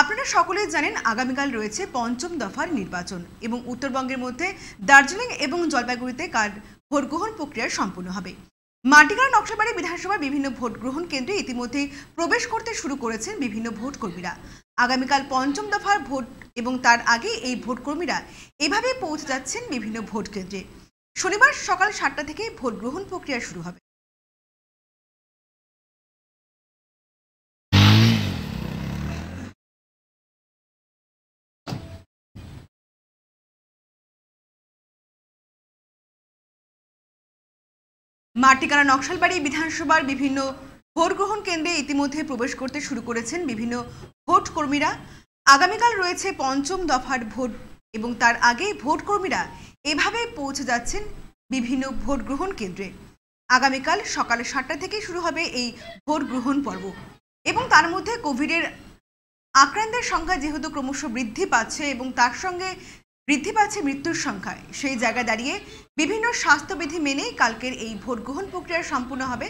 আপনারা সকলেই জানেন আগামীকাল রয়েছে পঞ্চম দফার নির্বাচন এবং উত্তরবঙ্গের মধ্যে দার্জিলিং এবং জলপাইগুড়িতে কাল ভোট গ্রহণ প্রক্রিয়া সম্পূর্ণ হবে। মাটিগাড়া নকশাবাড়ি বিধানসভার বিভিন্ন ভোট গ্রহণ কেন্দ্রে ইতিমধ্যেই প্রবেশ করতে শুরু করেছেন বিভিন্ন ভোট কর্মীরা আগামীকাল পঞ্চম দফার ভোট এবং তার আগে এই ভোট কর্মীরা এভাবে পৌঁছে যাচ্ছেন বিভিন্ন ভোট কেন্দ্রে। শনিবার সকাল সাতটা থেকে ভোট গ্রহণ প্রক্রিয়া শুরু হবে। মাটিকানা নকশালবাড়ি বিধানসভার বিভিন্ন ভোট গ্রহণ কেন্দ্রে ইতিমধ্যে প্রবেশ করতে শুরু করেছেন বিভিন্ন ভোট কর্মীরা। আগামীকাল রয়েছে পঞ্চম দফার ভোট এবং তার আগে ভোট কর্মীরা এভাবে পৌঁছে যাচ্ছেন বিভিন্ন ভোট গ্রহণ কেন্দ্রে। আগামীকাল সকাল সাতটা থেকে শুরু হবে এই ভোট গ্রহণ পর্ব এবং তার মধ্যে কোভিডের আক্রান্তের সংখ্যা যেহেতু ক্রমশ বৃদ্ধি পাচ্ছে এবং তার সঙ্গে বৃদ্ধি পাচ্ছে মৃত্যুর সংখ্যায়। সেই জায়গায় দাঁড়িয়ে বিভিন্ন স্বাস্থ্যবিধি মেনেই কালকের এই ভোট গ্রহণ প্রক্রিয়া সম্পূর্ণ হবে।